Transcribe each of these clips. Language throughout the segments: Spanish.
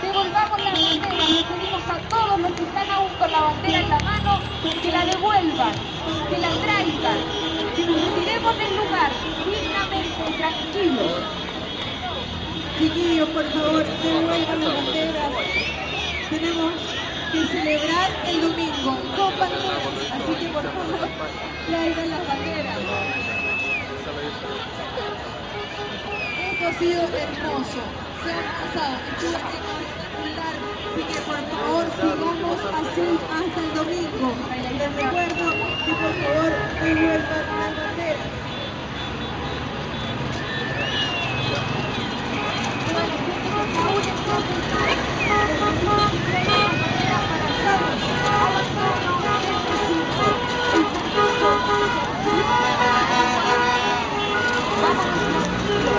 Devolvamos la bandera, a todos los que están aún con la bandera en la mano que la devuelvan, que la traigan, que nos retiremos del lugar dignamente, tranquilos. Chiquillos, por favor, devuelvan las banderas. Tenemos que celebrar el domingo con banderas, así que por favor, traigan las banderas ha sido hermoso. Se han pasado espectacular. Así que por favor sigamos así hasta el domingo. Les recuerdo que por favor vuelvan a bandera.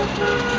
Thank you.